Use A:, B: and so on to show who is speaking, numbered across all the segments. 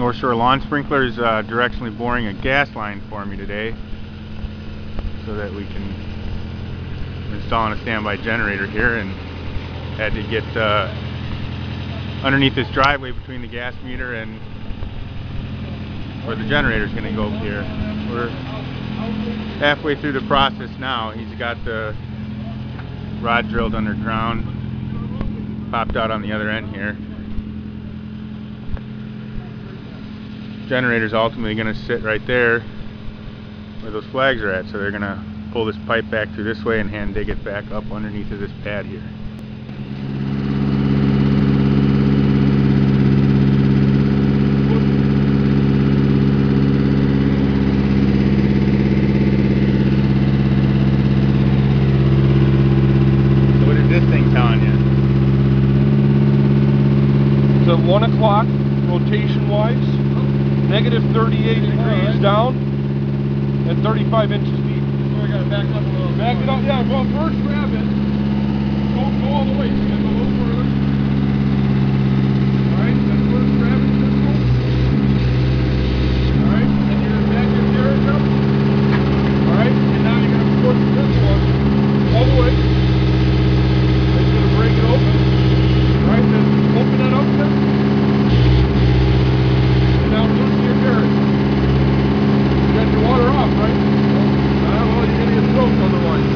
A: North Shore Lawn Sprinklers uh, directionally boring a gas line for me today so that we can installing a standby generator here and had to get uh, underneath this driveway between the gas meter and where the generator is going to go here. We're halfway through the process now. He's got the rod drilled underground, popped out on the other end here. Generator's ultimately going to sit right there where those flags are at. So they're going to pull this pipe back through this way and hand dig it back up underneath of this pad here. What is this thing telling you?
B: It's at 1 o'clock, rotation wise, negative 38 degrees down, and 35 inches deep.
C: So we gotta back up a little.
B: Back it up, yeah, well, first grab it. Go, go all the way, so you gotta go a little further. Alright, then first grab it, this one. Alright, then you're gonna back your carriage up. Alright, and now you're gonna push this one all the way. Then you're gonna break it open. Alright, then open that up then. And now loosen your carriage. You got your water off, right? Ah, well, you're gonna get soaked otherwise.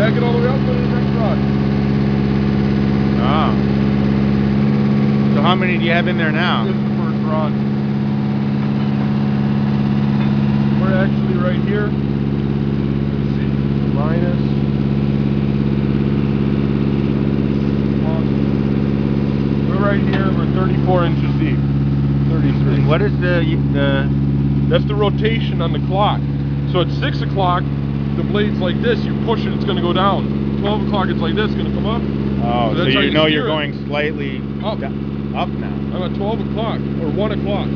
B: Back it all the way up, put it in the next rod.
A: Oh. So how many do you have in there now?
B: This is the first rod. We're actually right here. Let's see, minus. We're right here, we're 34 inches deep. 33.
A: And what is the the
B: That's the rotation on the clock. So at 6 o'clock, the blade's like this, you push it, it's going to go down. 12 o'clock, it's like this, it's going to come up.
A: Oh, so
B: how
A: you
B: you
A: know you're
B: it.
A: going slightly oh.
B: Up.
A: do- up now.
B: I'm at 12 o'clock or 1 o'clock.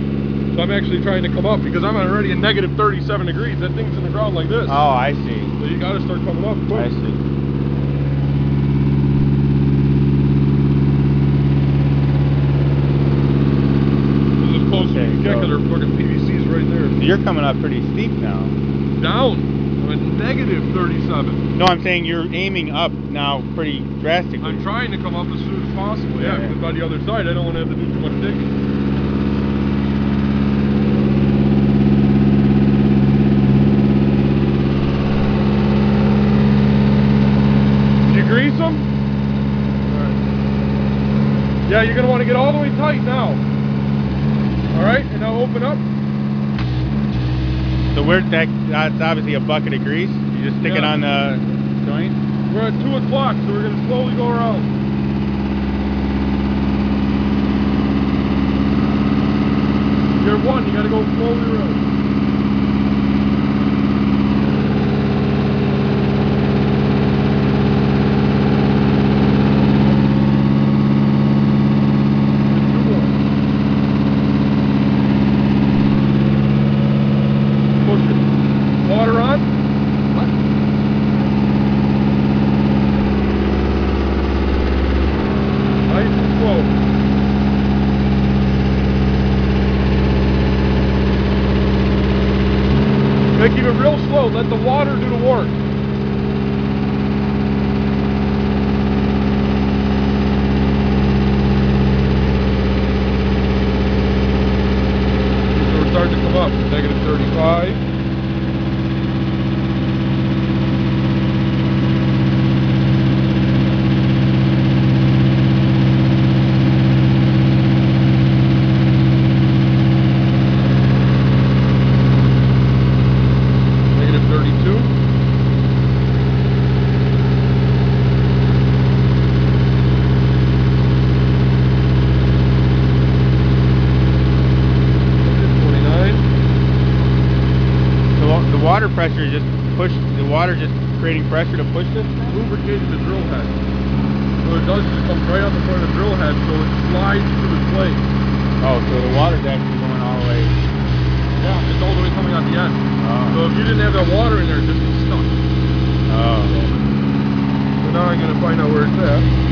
B: So I'm actually trying to come up because I'm already at negative 37 degrees. That thing's in the ground like this.
A: Oh, I see.
B: So you gotta start coming up
A: I see.
B: This is as close as
A: Okay,
B: you can because our fucking PVC's right there.
A: So you're coming up pretty steep now.
B: Down. I'm at negative 37.
A: No, I'm saying you're aiming up now pretty drastically.
B: I'm trying to come up as soon as possible. Yeah,
A: Yeah, yeah.
B: the other side, I don't want to have to do too much digging. Did you grease them? Yeah, you're gonna want to get all the way tight now. All right, and now open up.
A: So where's that? That's obviously a bucket of grease. You just stick it on the joint.
B: We're at two o'clock, so we're gonna slowly go around. You're one, you gotta go slowly around more. Push it. Water on? What? Nice and slow. Gotta keep it real slow. Let the water do the work. So we're starting to come up. Negative 35. Negative 32. Negative 29.
A: So wa- the water pressure just push. The water just creating pressure to push this.
B: Lubricated the drill head. So it does just come right out the front of the drill head so it slides through the plate.
A: Oh, so the water's actually going all the way.
B: Yeah, it's all the way coming out the end. Oh. So
A: Oh.
B: if you didn't have that water in there, it'd just be stuck.
A: Oh.
B: So now I'm gonna find out where it's at.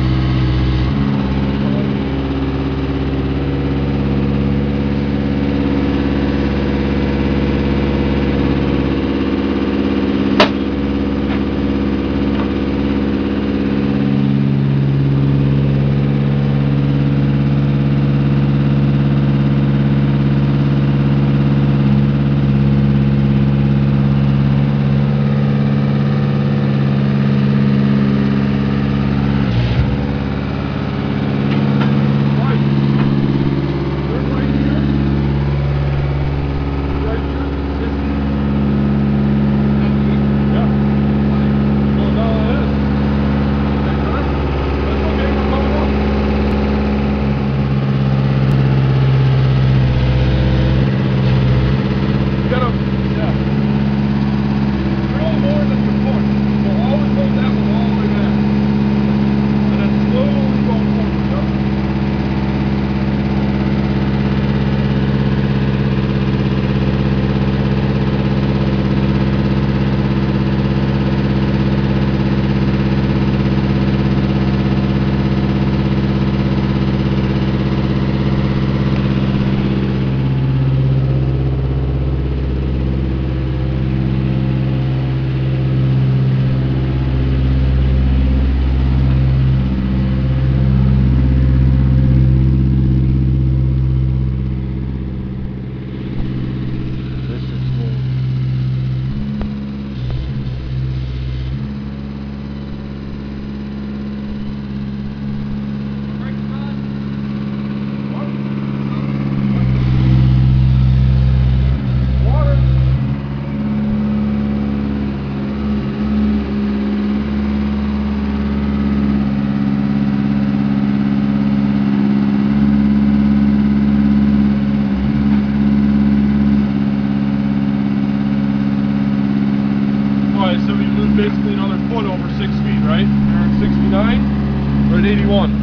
B: basically another foot over six feet, right? You're at 69, we're at 81.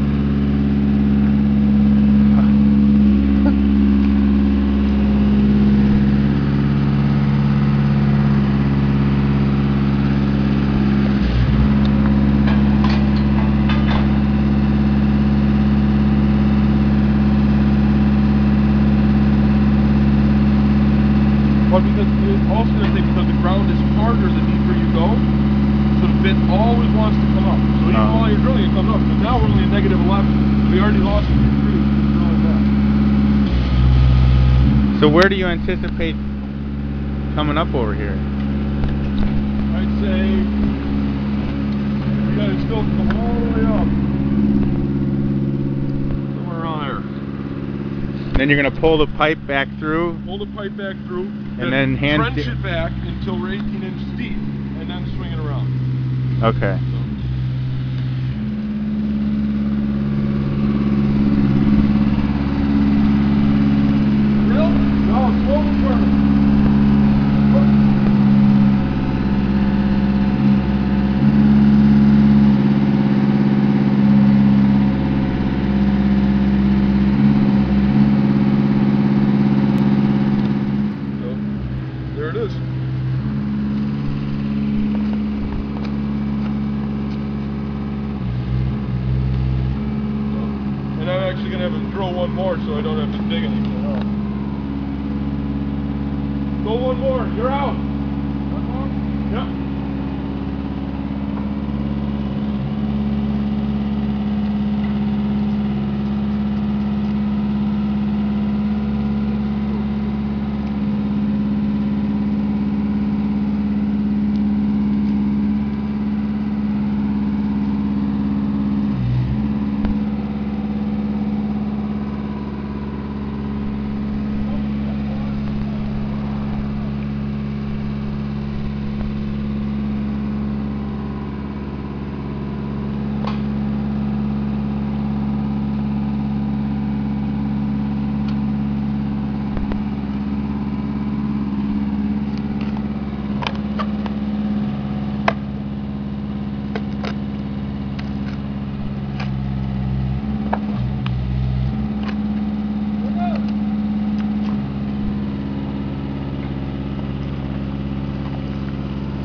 B: But because it also gonna say because the ground is harder the deeper you go, so the bit always wants to come up. So even
A: Oh.
B: while you're drilling, it comes up. So now we're only at negative 11. We already lost degrees drilling that.
A: So where do you anticipate coming up over here?
B: I'd say we gotta still come all the way up. Somewhere around there.
A: Then you're gonna pull the pipe back through.
B: Pull the pipe back through.
A: And then hand
B: trench it back until we're 18 inches deep, and then swing it around.
A: Okay.
B: So. Real? No, slowly turn. So, there it is. And I'm actually gonna have him drill one more so I don't have to dig anything else. Go one more, you're out. One more? Yep.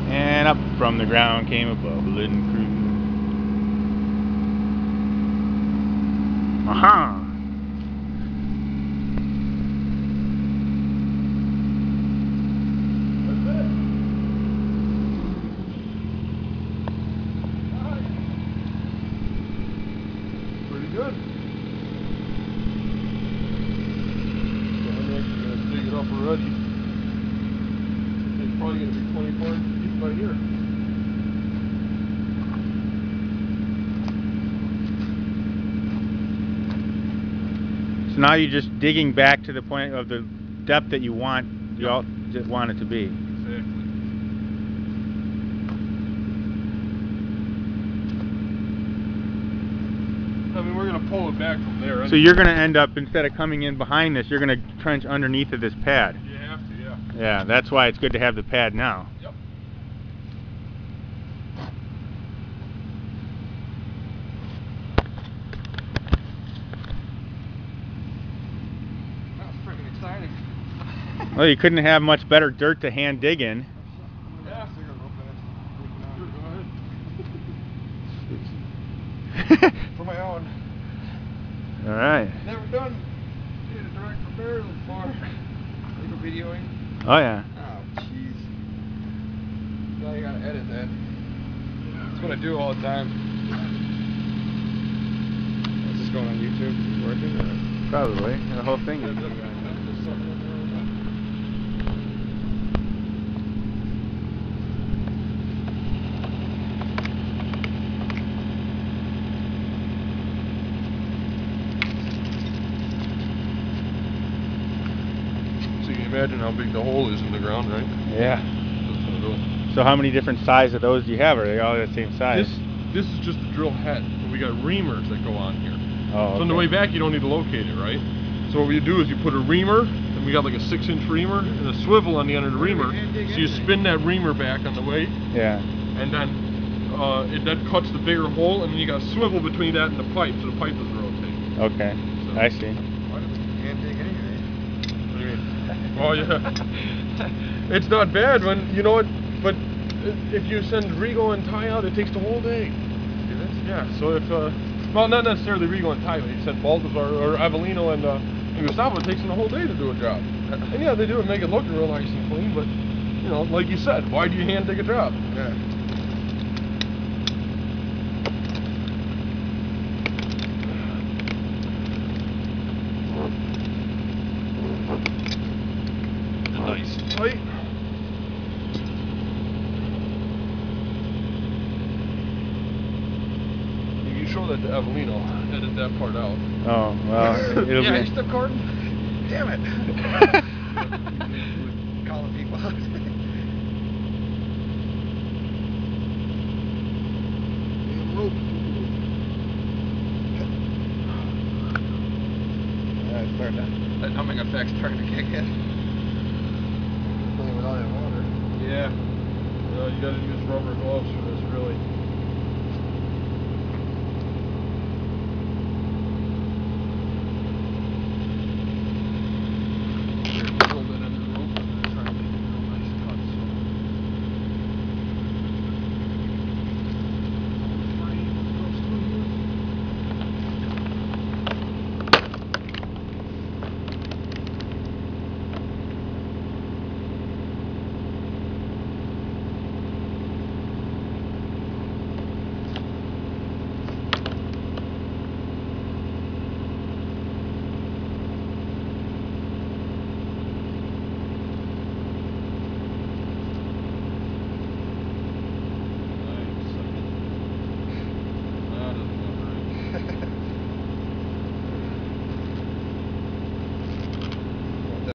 A: And up from the ground came a bubbling cruise. Aha!
B: Pretty good. I'm actually gonna dig it up already. It's probably gonna be 24 inches deep by here.
A: So now you're just digging back to the point of the depth that you want you all just want it to be.
B: Exactly. I mean, we're gonna pull it back from there.
A: So you're gonna end up instead of coming in behind this, you're gonna trench underneath of this pad.
B: You have to, yeah.
A: Yeah, that's why it's good to have the pad now. Well, you couldn't have much better dirt to hand dig in.
B: Yeah.
C: Sure,
B: Sure, go
C: go For my own.
A: All right.
C: Never done did a direct before. Are you videoing?
A: Oh yeah.
C: Oh, jeez. Now you gotta edit that. That's what I do all the time. Is this going on YouTube? Is it working? Or?
A: Probably the whole thing.
B: ahead.
A: is-
B: So you can imagine how big the hole is in the ground, right?
A: Yeah.
B: That's what it'll do.
A: So how many different size of those do you have? Are they all the same size?
B: This this is just a drill head, we got reamers that go on here.
A: oh,
B: So on the way back, you don't need to locate it, right? So what we do is you put a reamer, and we got like a six-inch reamer and a swivel on the end of the
C: Where do we
B: reamer. So you spin that reamer back on the way,
A: Yeah.
B: and then uh, it then cuts the bigger hole, and then you got a swivel between that and the pipe, so the pipe doesn't rotate.
A: Okay.
B: So-
A: I see.
C: Why do we hand dig anyway? What do you mean?
B: Oh yeah. it's not bad when you know what, but if you send Rigo and Ty out, it takes the whole day. Yeah. So if uh, well, not necessarily Rigo and Ty, but you send Baltazar or Avellino and uh, and Gustavo, it takes them the whole day to do a job. And yeah, they do it, make it look real nice and clean, but you know, like you said, why do you hand dig a job?
C: Yeah.
B: Nice tight. If you show that to Avellino, edit that part out.
A: Oh well, it'll
C: yeah,
A: be.
C: you still recording? Damn it. Calling people out. Damn rope. Yeah, it's starting to, that numbing effect's starting to kick in. Playing with all that water.
B: Yeah. Uh, you gotta use rubber gloves for this, really.